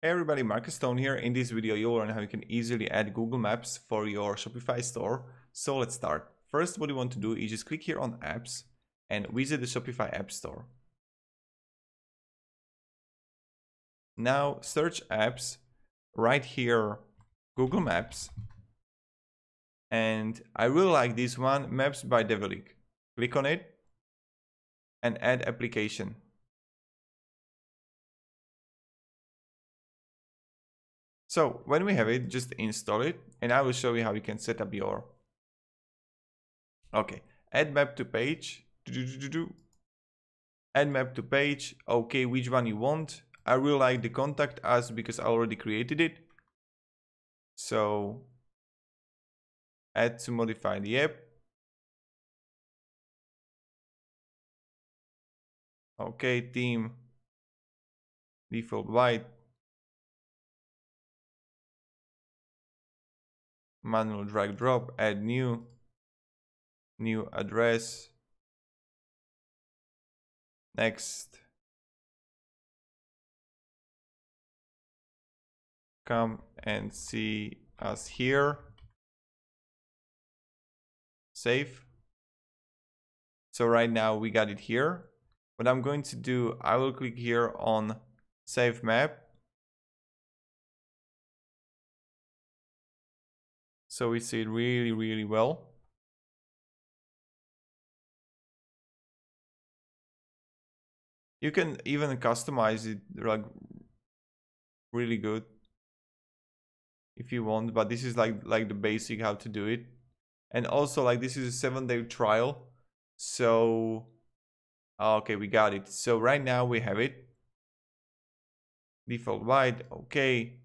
Hey everybody, Marcus Stone here. In this video, you'll learn how you can easily add Google Maps for your Shopify store. So let's start. First, what you want to do is just click here on apps and visit the Shopify App Store. Now search apps, right here, Google Maps. And I really like this one, Maps by Devalik. Click on it and add application. So when we have it, just install it and I will show you how you can set up your. Okay, add map to page. Do, do, do, Add map to page. Okay, which one you want. I really like the contact us because I already created it. So add to modify the app. Okay, team default white manual drag drop, add new, new address, next, come and see us here, save. So right now we got it here. What I'm going to do, I will click here on save map so we see it really, really well. You can even customize it like really good if you want, but this is like like the basic how to do it. And also like this is a seven day trial. So ah, okay, we got it. So right now we have it. Default white, okay.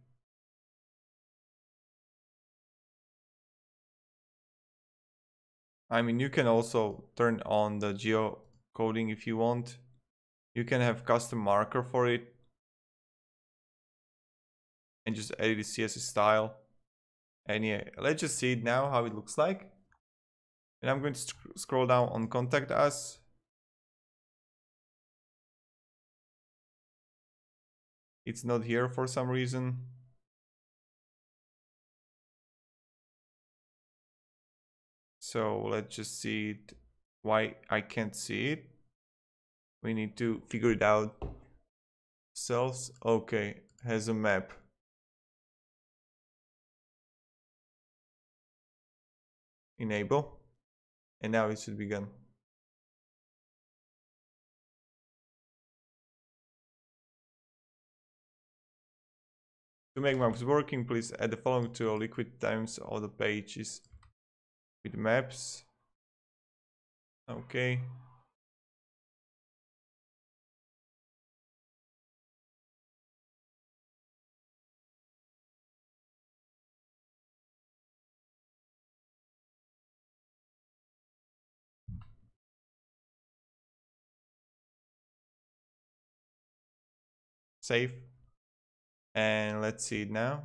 I mean, you can also turn on the geo coding if you want. You can have custom marker for it. And just edit the CSS style. And yeah, let's just see it now, how it looks like. And I'm going to sc scroll down on contact us. It's not here for some reason. So let's just see it, why I can't see it. We need to figure it out. Cells, okay, has a map. Enable. And now it should begin. To make maps working, please add the following to liquid times of the pages with maps. Okay. Save. And let's see it now.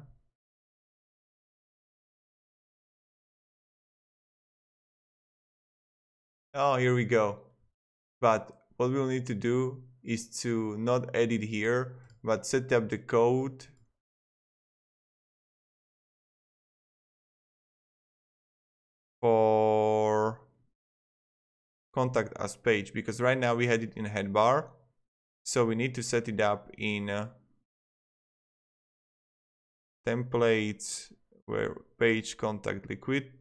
Oh, here we go. But what we'll need to do is to not edit here, but set up the code for contact us page because right now we had it in head bar. So we need to set it up in uh, templates where page contact liquid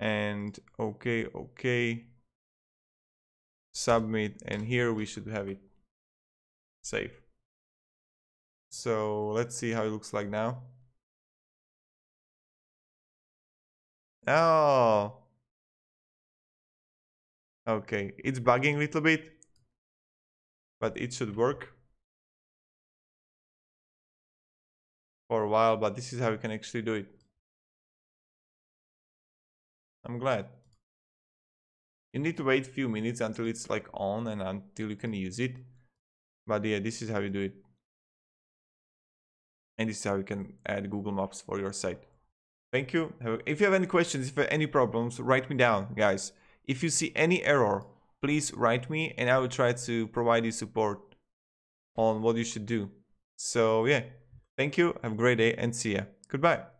and okay okay submit and here we should have it save so let's see how it looks like now. Oh. Okay it's bugging a little bit but it should work. For a while but this is how you can actually do it I'm glad. You need to wait a few minutes until it's like on and until you can use it. But yeah, this is how you do it. And this is how you can add Google Maps for your site. Thank you. If you have any questions, if you have any problems, write me down, guys. If you see any error, please write me and I will try to provide you support on what you should do. So yeah, thank you. Have a great day and see ya. Goodbye.